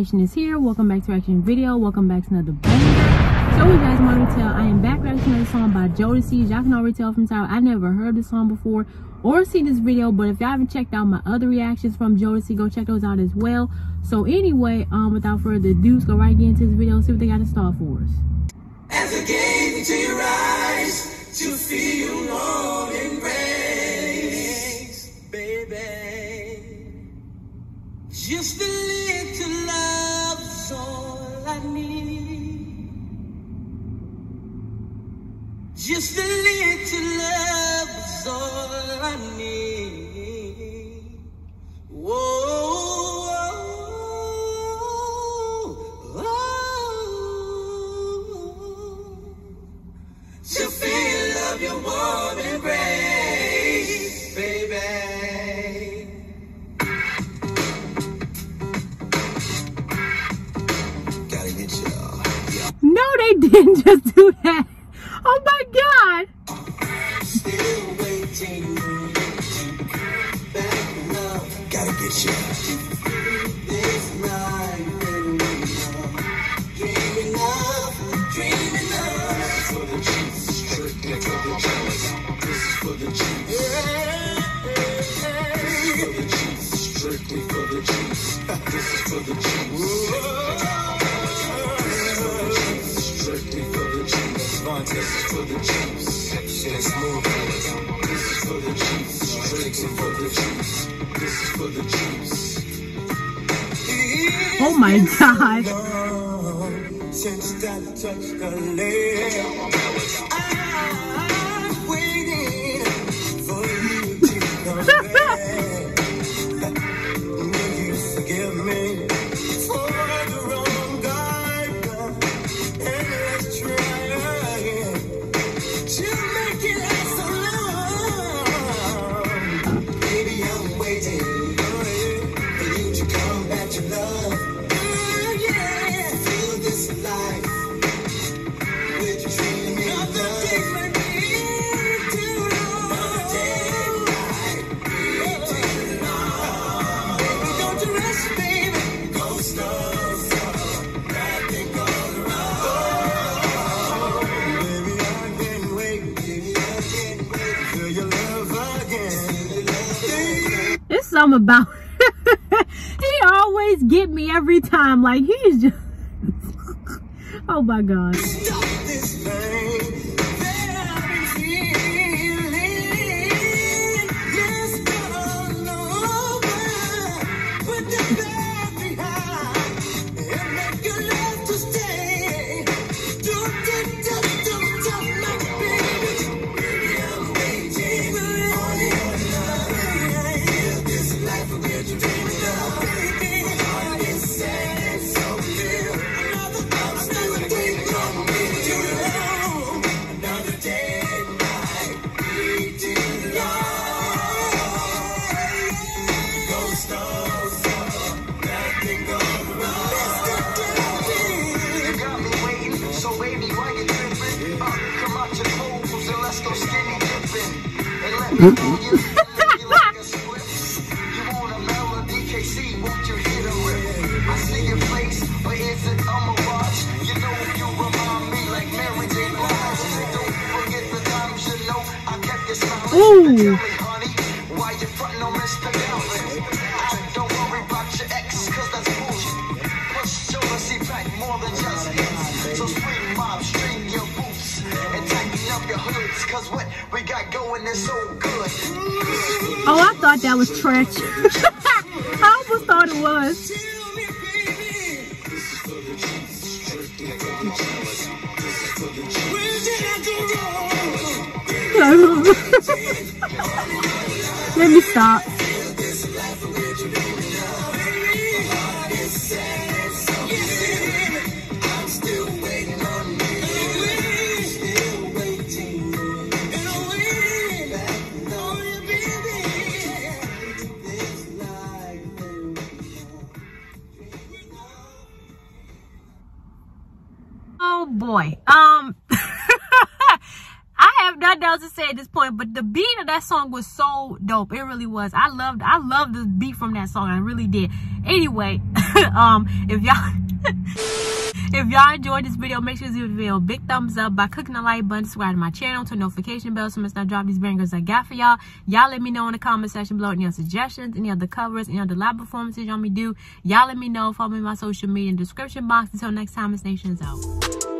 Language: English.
Nation is here. Welcome back to Reaction Video. Welcome back to another banger. So you guys can already tell, I am back reacting to a song by Jodeci. Y'all can already tell from title, I never heard this song before or seen this video. But if y'all haven't checked out my other reactions from Jodeci, go check those out as well. So anyway, um, without further ado, let's go right into this video and see what they got in store for us. As I gaze into your eyes to feel warm embrace, baby. Just Just a little love is all I need. Whoa. To feel of your warm embrace, baby. No, they didn't just do that. Oh my god. Still waiting. Back love. Gotta get you. This is for the. This is for the cheese. Strictly for the is for the. Shit smooth. This is for the cheese. Strictly for the cheese. This is for the cheese. Oh my god. Since that the something about he always get me every time. Like he's just Oh my god. Hoods. Cause that's foolish but show me something more than just a smile so sweet mock string your boots and take up your heels cuz what we got going is so good. Oh, I thought that was trash. I almost thought it was. Let me stop. Boy. Um I have not nothing else to say at this point. But the beat of that song was so dope. It really was. I loved I loved the beat from that song. I really did. Anyway, um, if y'all if y'all enjoyed this video, make sure to give the video a big thumbs up by clicking the like button, subscribe to my channel, turn notification bell so I start drop these bangers I got for y'all. Y'all let me know in the comment section below any other suggestions, any other covers, any other live performances y'all me do. Y'all let me know. Follow me on my social media in the description box. Until next time, this nation's out.